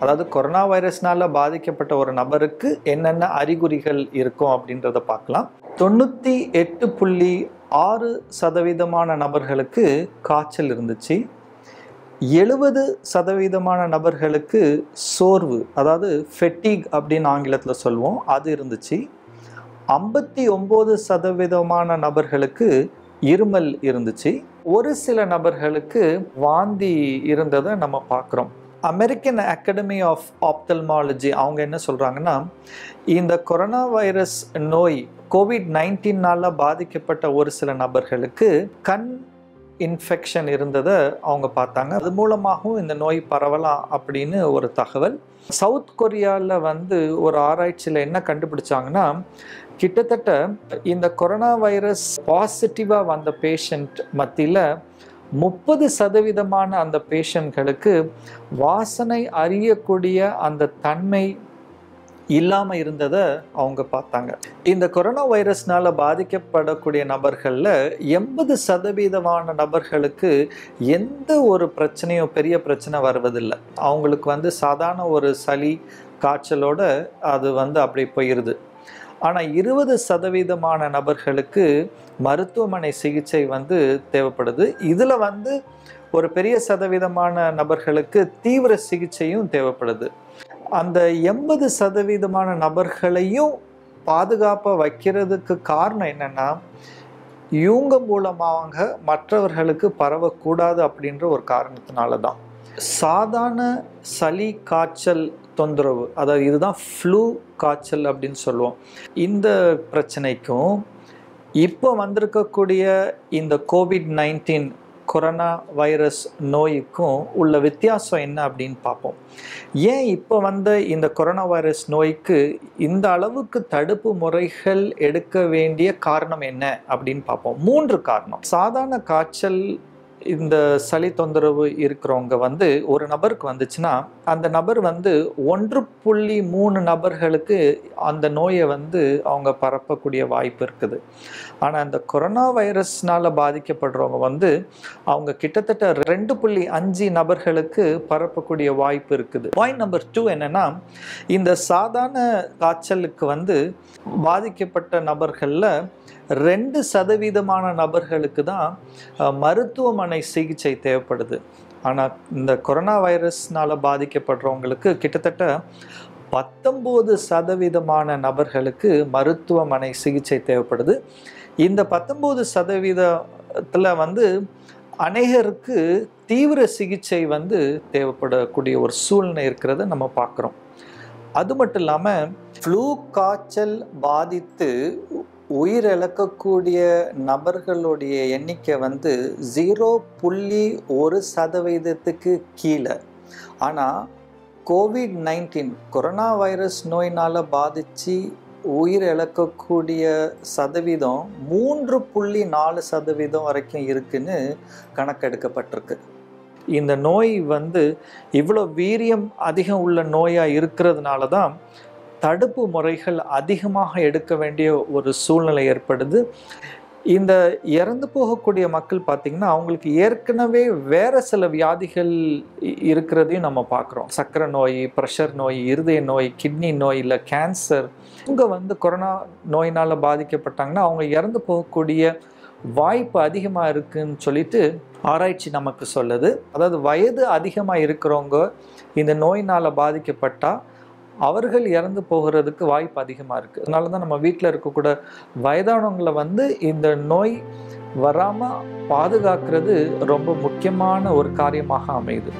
அதாவது கொரோனா வைரஸ்னால பாதிக்கப்பட்ட ஒரு நபருக்கு என்னென்ன அறிகுறிகள் இருக்கும் அப்படின்றத பார்க்கலாம். தொண்ணூற்றி எட்டு புள்ளி ஆறு சதவீதமான நபர்களுக்கு காய்ச்சல் இருந்துச்சு. எழுபது சதவீதமான நபர்களுக்கு சோர்வு அதாவது ஃபெட்டிக் அப்படின்னு ஆங்கிலத்தில் சொல்லுவோம் அது இருந்துச்சு. ஐம்பத்தி ஒம்பது சதவீதமான நபர்களுக்கு இருமல் இருந்துச்சு. ஒரு சில நபர்களுக்கு வாந்தி இருந்ததை நம்ம பார்க்குறோம். அமெரிக்கன் அகாடமி ஆஃப் ஆப்தல்மாலஜி அவங்க என்ன சொல்கிறாங்கன்னா இந்த கொரோனா வைரஸ் நோய் கோவிட் நைன்டீனால் பாதிக்கப்பட்ட ஒரு சில நபர்களுக்கு கண் இன்ஃபெக்ஷன் இருந்ததை அவங்க பார்த்தாங்க. அது மூலமாகவும் இந்த நோய் பரவலாம் அப்படின்னு ஒரு தகவல். சவுத் கொரியாவில் வந்து ஒரு ஆராய்ச்சியில் என்ன கண்டுபிடிச்சாங்கன்னா கிட்டத்தட்ட இந்த கொரோனா வைரஸ் பாசிட்டிவாக வந்த பேஷண்ட் மத்தியில் முப்பது சதவீதமான அந்த பேஷண்ட்களுக்கு வாசனை அறியக்கூடிய அந்த தன்மை இல்லாமல் இருந்ததை அவங்க பார்த்தாங்க. இந்த கொரோனா வைரஸ்னால பாதிக்கப்படக்கூடிய நபர்களில் எண்பது சதவீதமான நபர்களுக்கு எந்த ஒரு பிரச்சனையும் பெரிய பிரச்சனை வருவதில்லை. அவங்களுக்கு வந்து சாதாரண ஒரு சளி காய்ச்சலோட அது வந்து அப்படி போயிடுது ஆனால் இருபது சதவீதமான நபர்களுக்கு மருத்துவமனை சிகிச்சை வந்து தேவைப்படுது. இதில் வந்து ஒரு பெரிய சதவீதமான நபர்களுக்கு தீவிர சிகிச்சையும் தேவைப்படுது. அந்த எண்பது சதவீதமான நபர்களையும் பாதுகாப்பாக வைக்கிறதுக்கு காரணம் என்னென்னா இவங்க மூலமாக மற்றவர்களுக்கு பரவக்கூடாது அப்படின்ற ஒரு காரணத்தினால தான் சாதாரண சளி காய்ச்சல் தொந்தரவு அதாவது இதுதான் ஃப்ளூ காய்ச்சல் அப்படின்னு சொல்லுவோம். இந்த பிரச்சனைக்கும் இப்போ வந்திருக்கக்கூடிய இந்த கோவிட் நைன்டீன் கொரோனா வைரஸ் நோய்க்கும் உள்ள வித்தியாசம் என்ன அப்படின்னு பார்ப்போம். ஏன் இப்போ வந்த இந்த கொரோனா வைரஸ் நோய்க்கு இந்த அளவுக்கு தடுப்பு முறைகள் எடுக்க வேண்டிய காரணம் என்ன அப்படின்னு பார்ப்போம். மூன்று காரணம். சாதாரண காய்ச்சல் இந்த சளி தொந்தரவு இருக்கிறவங்க வந்து ஒரு நபருக்கு வந்துச்சுன்னா அந்த நபர் வந்து ஒன்று புள்ளி மூணு நபர்களுக்கு அந்த நோயை வந்து அவங்க பரப்பக்கூடிய வாய்ப்பு இருக்குது. ஆனால் அந்த கொரோனா வைரஸ்னால பாதிக்கப்படுறவங்க வந்து அவங்க கிட்டத்தட்ட ரெண்டு புள்ளி அஞ்சு நபர்களுக்கு பரப்பக்கூடிய வாய்ப்பு இருக்குது. பாயிண்ட் நம்பர் டூ என்னன்னா இந்த சாதாரண காய்ச்சலுக்கு வந்து பாதிக்கப்பட்ட நபர்களில் ரெண்டு சதவீதமான நபர்களுக்கு தான் மருத்துவமனை சிகிச்சை தேவைப்படுது. ஆனால் இந்த கொரோனா வைரஸ்னால் பாதிக்கப்படுறவங்களுக்கு கிட்டத்தட்ட பத்தொம்போது சதவீதமான நபர்களுக்கு மருத்துவமனை சிகிச்சை தேவைப்படுது. இந்த பத்தொம்போது சதவீதத்தில் வந்து அநேகருக்கு தீவிர சிகிச்சை வந்து தேவைப்படக்கூடிய ஒரு சூழ்நிலை இருக்கிறத நம்ம பார்க்குறோம். அது மட்டும் இல்லாமல் ஃப்ளூ காய்ச்சல் பாதித்து உயிர் இழக்கக்கூடிய நபர்களுடைய எண்ணிக்கை வந்து ஜீரோ புள்ளி ஒரு சதவீதத்துக்கு கீழே. ஆனால் கோவிட் நைன்டீன் கொரோனா வைரஸ் நோயினால் பாதித்து உயிரிழக்கக்கூடிய சதவீதம் மூன்று புள்ளி நாலு சதவீதம் வரைக்கும் இருக்குன்னு கணக்கெடுக்கப்பட்டிருக்கு. இந்த நோய் வந்து இவ்வளோ வீரியம் அதிகம் உள்ள நோயாக இருக்கிறதுனால தான் தடுப்பு முறைகள் அதிகமாக எடுக்க வேண்டிய ஒரு சூழ்நிலை ஏற்படுது. இந்த இறந்து போகக்கூடிய மக்கள் பார்த்திங்கன்னா அவங்களுக்கு ஏற்கனவே வேறு சில வியாதிகள் இருக்கிறதையும் நம்ம பார்க்குறோம் சர்க்கரை நோய் ப்ரெஷர் நோய் இருதய நோய் கிட்னி நோய் இல்லை கேன்சர் இவங்க வந்து கொரோனா நோயினால் பாதிக்கப்பட்டாங்கன்னா அவங்க இறந்து போகக்கூடிய வாய்ப்பு அதிகமாக இருக்குன்னு சொல்லிட்டு ஆராய்ச்சி நமக்கு சொல்லுது. அதாவது வயது அதிகமாக இருக்கிறவங்க இந்த நோயினால் பாதிக்கப்பட்டால் அவர்கள் இறந்து போகிறதுக்கு வாய்ப்பு அதிகமாக இருக்குது அதனால தான் நம்ம வீட்டில் இருக்கக்கூட வயதானவங்களை வந்து இந்த நோய் வராமல் பாதுகாக்கிறது ரொம்ப முக்கியமான ஒரு காரியமாக அமையுது.